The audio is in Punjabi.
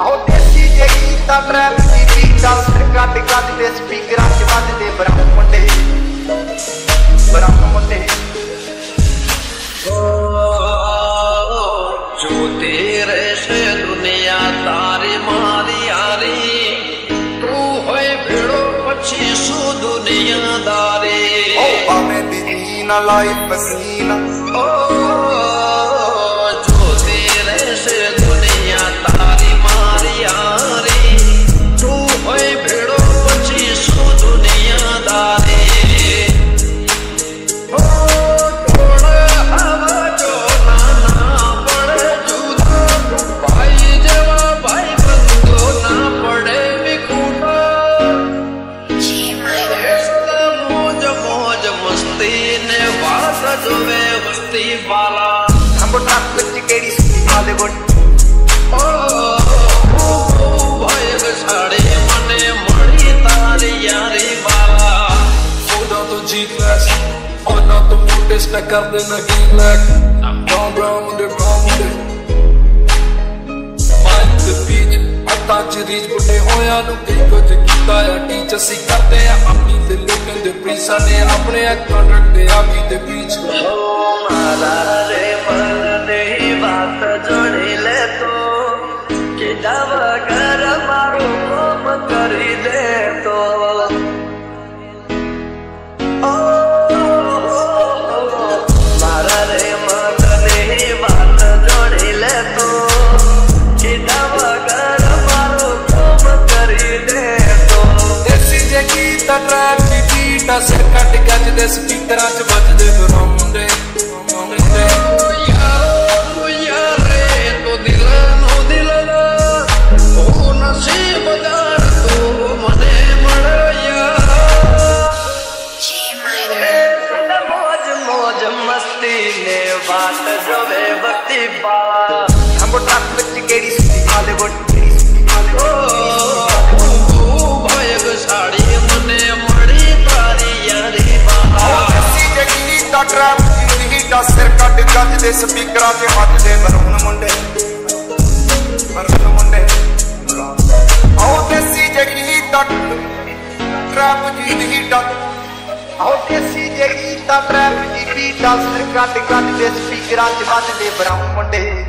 ਆਉ ਦੇਸੀ ਜੇ ਗੀਤਾ ਟਰੈਪ ਦੀ ਬੀਟਾ ਸਿਰ ਕੱਟ ਕੱਟ ਦੇ ਸਪੀਕਰਾਂ 'ਚ ਵੱਜਦੇ ਬਰਾਉਨ ਮੁੰਡੇ। ਬਰਾਉਨ ਮੁੰਡੇ। ਜੋ ਤੇਰੇ ਸੇ ਦੁਨੀਆ ਤਾਰੀ ਮਾਰੀ ਯਾਰੀ ਤੂੰ ਹੋਏ ਭਿੜੋ ਪੱਛੀ ਸੂ ਦੁਨੀਆਦਾਰੀ। ਓ ਭਾਵੇਂ ਦੀ ਨਾ ਲਾਈਫ ਪਸੀਨਾ। ਓ सुबे बस्ती वाला। हमको ट्रक बच्ची केड़ी सुनी बॉलीवुड ओ भाई साड़े मने मड़ी तारी यारी वाला। फोड़ा तो जीत लैस और ना तो मोटिस ना कर देना गेम लैक I'm wrong, wrong, wrong, wrong, wrong Mind the beach, अता च रीच बुटे होया नु कई को जगी ਕੀਤਾ ਆ ਟੀਚ ਅਸੀਂ ਕਰਦੇ ਆ ਆਪੀ ਦੇ ਲੋਕਾਂ ਦੇ ਪ੍ਰੀਸਾ ਨੇ ਆਪਣੇ ਆ ਕੰਡਕਟ ਦੇ ਆਪੀ ਦੇ ਬੀਚ। ਓ ਮਾਲਾ ਰੇ ਮਨ ਨਹੀਂ ਬਾਤ ਜੋੜੀ ਲੈ ਤੋ ਕਿਦਾਵਾ ਕਰ ਮਾਰੂ ਕੋਮ ਕਰੀ ਦੇ तरह ਟਰੈਪ ਦੀ ਹੀਟਾ ਸਿਰ ਕੱਟ ਗੱਜ ਦੇ ਸਪੀਕਰਾਂ 'ਚ ਵੱਜਦੇ ਮਰੂਨ ਮੁੰਡੇ। ਮਰੂਨ ਮੁੰਡੇ। ਆਓ ਦੇਸੀ ਜਗੀ ਦਾ ਟਰੈਪ ਦੀ ਹੀਟਾ ਆਓ ਦੇਸੀ ਜਗੀ ਦਾ ਟਰੈਪ ਦੀ ਹੀਟਾ ਸਿਰ ਕੱਟ ਗੱਜ ਦੇ ਸਪੀਕਰਾਂ 'ਚ ਵੱਜਦੇ ਬਰਾਉਨ ਮੁੰਡੇ।